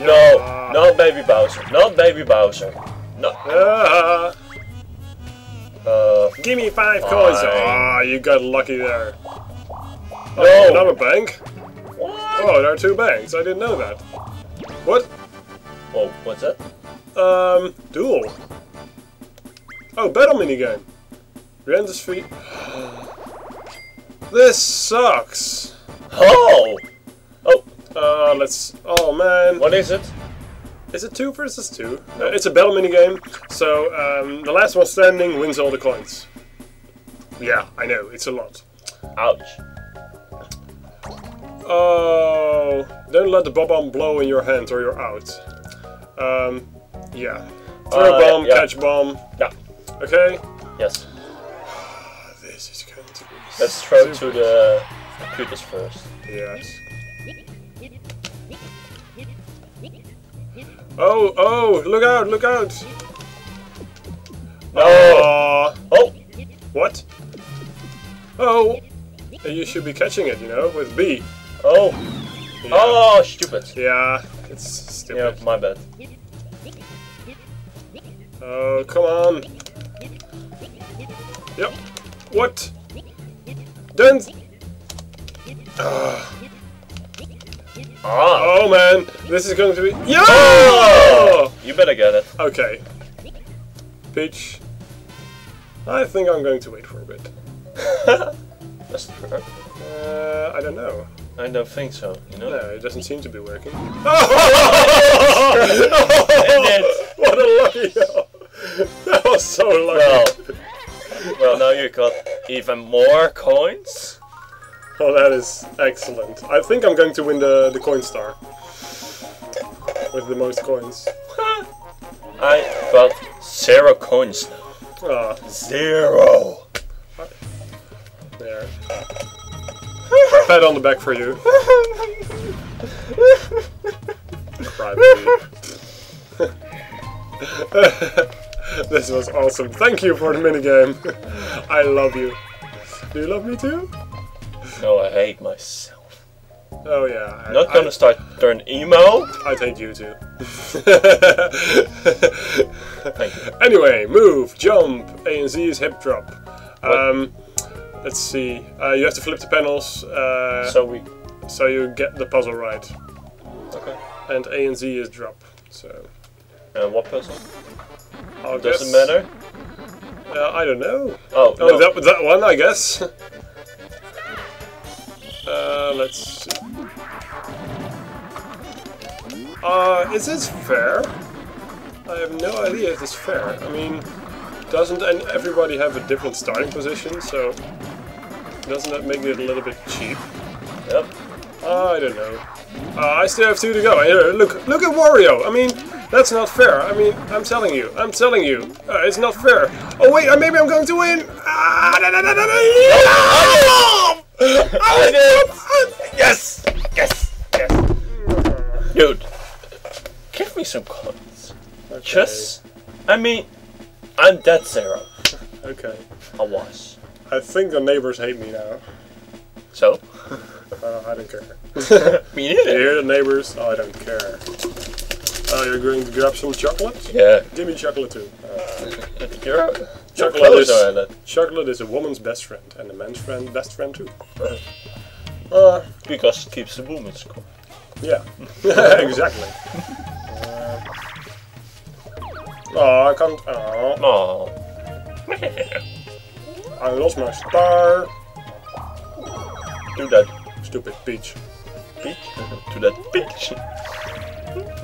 No, no Baby Bowser. no Baby Bowser. No. Ah, Uh, give me five coins. Ah, you got lucky there. Oh, No. another bank. what? Oh, there are two banks. I didn't know that. What? Oh, what's that? Um, duel. Oh, battle minigame. Render's feet. This sucks. Oh! Uh, let's. Oh man. what is it? Is it two versus two? Uh, it's a battle minigame. So um, the last one standing wins all the coins. Yeah, I know. It's a lot. Ouch. Oh, don't let the bomb blow in your hand or you're out. Um, yeah. Throw Uh, bomb, yeah. catch bomb. Yeah. Okay. Yes. This is going to be. Let's throw to the computers first. Yes. Oh, oh, look out, look out! No! Aw, Oh! what? Oh! You should be catching it, you know, with B. Oh! Yeah. Oh, stupid. Yeah, it's Yeah, stupid. my bad. Oh, come on. Yep. What? Don't. Ah! Oh man, this is going to be. Yeah! Oh! You better get it. Okay. Peach. I think I'm going to wait for a bit. That's true. Uh, I don't know. I don't think so, you know? No, it doesn't seem to be working. It what a lucky! that was so lucky. Well, well, now you got even more coins. Oh, that is excellent. I think I'm going to win the, the coin star. With the most coins. I got zero coins now. Ah, Zero. there. Pat on the back for you. This was awesome. Thank you for the minigame. I love you. Do you love me too? No, I hate myself. Oh yeah. I, Not gonna start turn emo. I hate you too. Thank you. anyway, move, jump, A and Z is hip drop. Um, let's see. Uh, you have to flip the panels uh, so, we. So you get the puzzle right. Okay. And A and Z is drop. So Uh, what puzzle? Doesn't matter. Uh, I don't know. Oh, Oh, no. that that one, I guess. uh, let's see. Uh, is this fair? I have no idea if it's fair. I mean, doesn't everybody have a different starting position? So doesn't that make it a little bit cheap? Yep. I don't know. Uh, I still have two to go. Here, look, look at Wario. I mean, that's not fair. I mean, I'm telling you, I'm telling you, uh, it's not fair. Oh wait, uh, maybe I'm going to win. Ah, da, da, da, da, da, yeah! I did. Yes. Yes. Yes. Dude, give me some coins. Okay, Just. I mean, I'm dead zero. okay. I was. I think the neighbors hate me now. So. Uh, I don't care. Me You neither. hear the neighbors? Oh, I don't care. Oh, you're going to grab some chocolate? Yeah. Give me chocolate too. Uh, You're. Chocolate is- chocolate is a woman's best friend, and a man's friend best friend too. Uh, Because it keeps the boom in school. Yeah, exactly. Uh, oh, I can't. Oh, Oh. I lost my star. Do that Stupid peach. peach. Do that peach.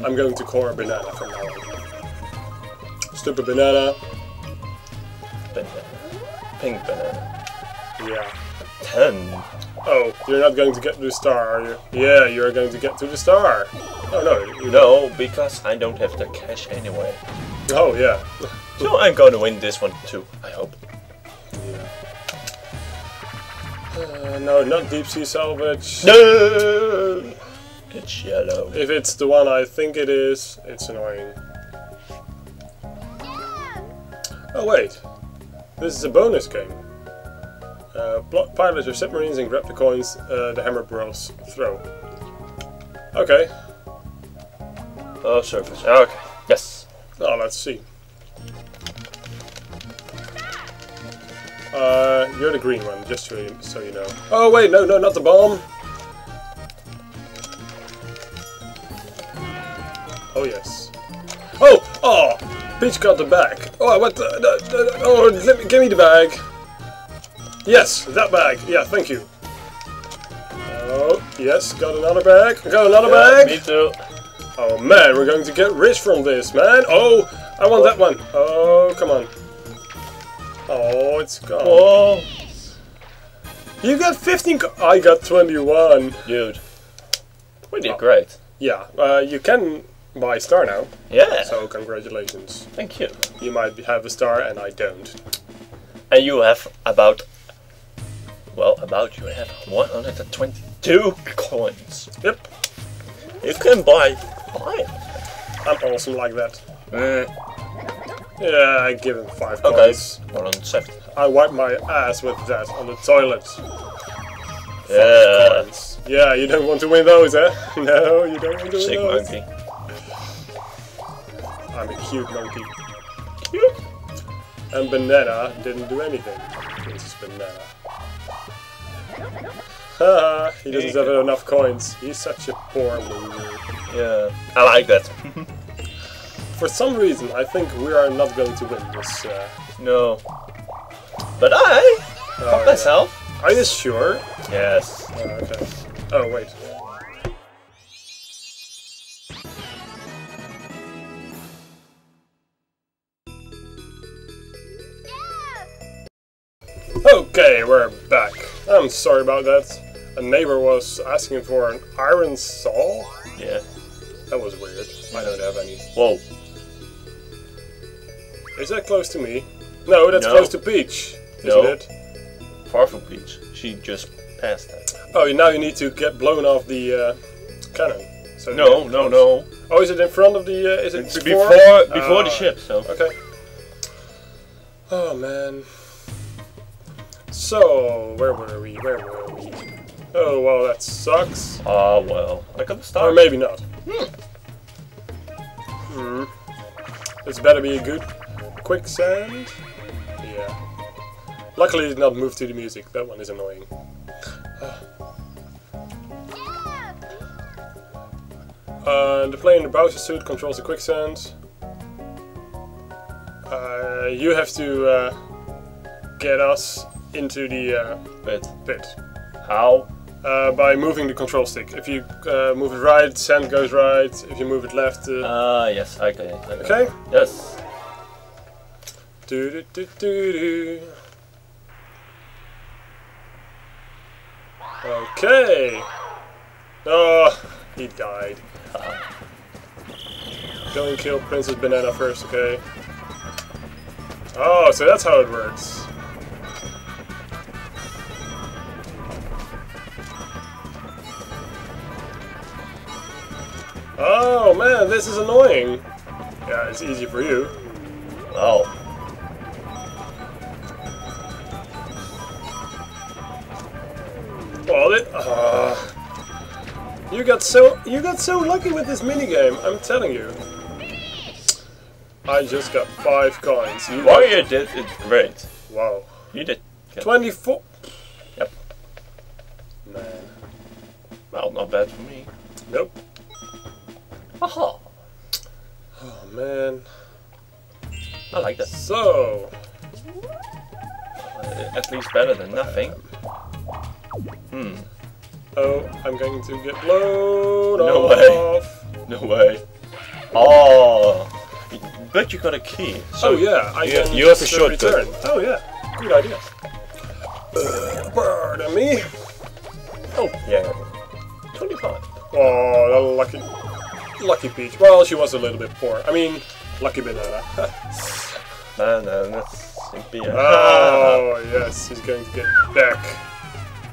I'm going to core banana from now on. Stupid banana. Banana. Pink banana. Yeah. Ten. Oh, you're not going to get to the star, are you? Yeah, you're going to get to the star. Oh no, you No, because I don't have the cash anyway. Oh yeah. So I'm gonna win this one too, I hope. Uh, no, not deep sea salvage. No! It's yellow. If it's the one I think it is, it's annoying. Oh wait, this is a bonus game. Uh, pl- pilot your submarines and grab the coins uh, the hammer bros throw. Okay. Oh, surface. Okay. Yes. Oh, let's see. Uh, you're the green one, just so you, so you know. Oh wait, no, no, not the bomb. Oh yes. Oh, oh, Peach got the bag. Oh, what the, the, the oh, let me, give me the bag. Yes, that bag. Yeah, thank you. Oh, yes, got another bag. Got another Yeah, bag. me too. Oh man, we're going to get rich from this, man. Oh, I want that one. Oh, come on. Oh, it's gone. Whoa. You got 15. I got 21. Dude. We did great. Yeah, uh, you can buy a star now. Yeah. So congratulations. Thank you. You might have a star and I don't. And you have about. Well, about you have 122 coins. Yep, You can buy five. I'm awesome like that. Mm, Yeah, I give him five okay. coins. 170. I wipe my ass with that on the toilet. Yeah. Coins. Yeah, you don't want to win those, eh? No, you don't want to win Sick those. monkey. I'm a cute monkey. Cute. And Banana didn't do anything. This is Banana. Haha, he doesn't have enough coins. He's such a poor loser. Yeah. I like that. For some reason, I think we are not going to win this. Uh, no. But I, oh, myself. yeah. Are you sure? Yes. Oh, okay. Oh, wait. Okay, we're back. I'm sorry about that. A neighbor was asking for an iron saw. Yeah. That was weird. I don't have any. Whoa. Is that close to me? No, that's No. close to Peach, isn't No. it? Far from Peach. She just passed that. Oh, now you need to get blown off the uh, cannon. So No, no, no. Oh, is it in front of the? Uh, is it It's before? before before the Ah, ship. So. Okay. Oh man. So where were we? Where were we? Oh well, that sucks. Ah well. I got the Or maybe not. Hmm. This better be a good quicksand. Yeah. Luckily, it did not move to the music. That one is annoying. Uh, the player in the Bowser suit controls the quicksand. Uh, you have to uh, get us into the uh, But pit how? uh, by moving the control stick. If you uh, move it right, sand goes right. If you move it left, uh, Ah yes. Okay. okay. Yes. Do do do do do. Okay. Oh, he died. Go and kill Princess Banana first, okay? Oh, so that's how it works. Oh man, this is annoying. Yeah, it's easy for you. Oh. Well, it, uh, you got so you got so lucky with this minigame. I'm telling you. I just got five coins. You Well, you did it great. wow, You did. Good. twenty-four. Yep. Man, Well, not bad for me. nope. Aha. Oh man. I like that. So, Uh, at least better than nothing. Hmm. oh, I'm going to get blown No off. No way. Oh. But you got a key. So oh yeah, I you, you have a uh, shortcut. return. Oh yeah, good idea. Uh, pardon me. Oh yeah. Twenty-five. Oh, lucky, lucky Peach. Well, she was a little bit poor. I mean, lucky banana. No, no, that's oh yes, he's going to get back.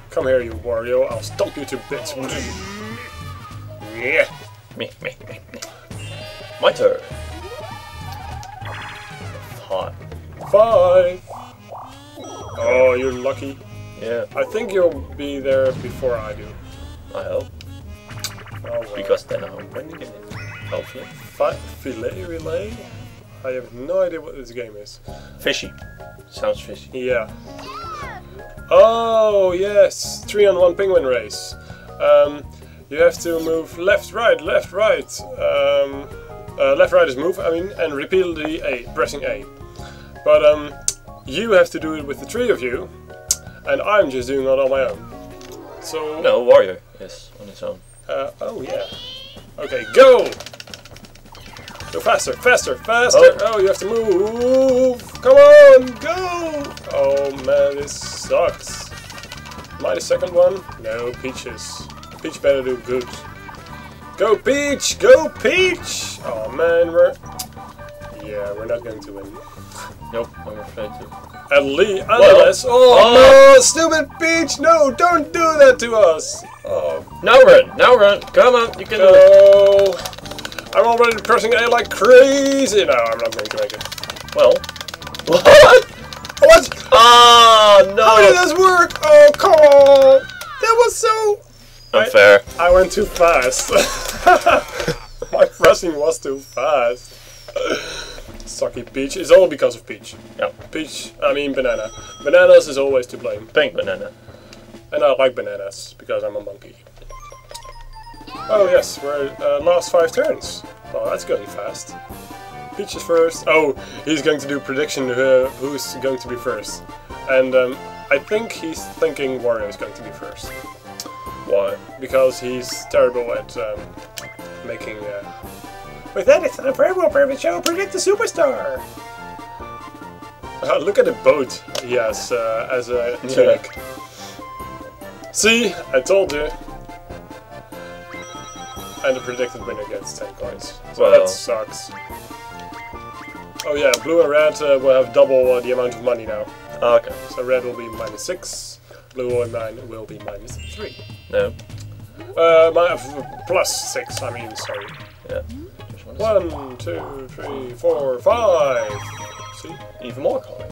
Come here, you Wario. I'll stomp you to bits. Yeah. me, me, me, me. My turn. Five. Five. Oh, you're lucky. Yeah, I think you'll be there before I do. I hope. Because then I'm winning it. Hopefully. Fi filet relay? I have no idea what this game is. Fishy. Sounds fishy. Yeah. Oh, yes. Three on one penguin race. Um, you have to move left, right, left, right. Um, uh, left, right is move, I mean, and repeat the A, pressing A. But um, you have to do it with the three of you, and I'm just doing it on my own. So, No, Wario is on his own. Uh, oh yeah. Okay, go! Go faster, faster, faster! Oh. Oh. you have to move! Come on, go! Oh man, this sucks. Am I the second one? No, Peaches. Peach better do good. Go Peach! Go Peach! Oh man, we're... Yeah, we're not going to win. Nope, I'm afraid to. At least, unless... Oh, Oh. no! Stupid Peach! No, don't do that to us! Oh, Now run! Now run! Come on, you can do it! Go! I'm already pressing A like crazy. No, I'm not going to make it. Well. What? What? Ah, no! How did this work? Oh, come on! That was so... Unfair. I went too fast. My pressing was too fast. Sucky Peach. It's all because of Peach. Yeah. Peach, I mean banana. Bananas is always to blame. Pink banana. And I like bananas, because I'm a monkey. Oh yes, we're uh, last five turns. Oh, that's going fast. Peach is first. Oh, he's going to do prediction uh, who's going to be first. And um, I think he's thinking Wario is going to be first. Why? Because he's terrible at um, making... Uh... With that, it's for everyone private show, Predict the Superstar! Uh, look at the boat he has uh, as a tunic. See, I told you. And the predicted winner gets 10 coins. So Well. that sucks. Oh yeah, blue and red uh, will have double uh, the amount of money now. Ah, okay. So red will be minus 6, blue and mine will be minus 3. No. Uh, my, plus 6, I mean, sorry. Yeah. One, two, three, four, five. See? see. Even more coins.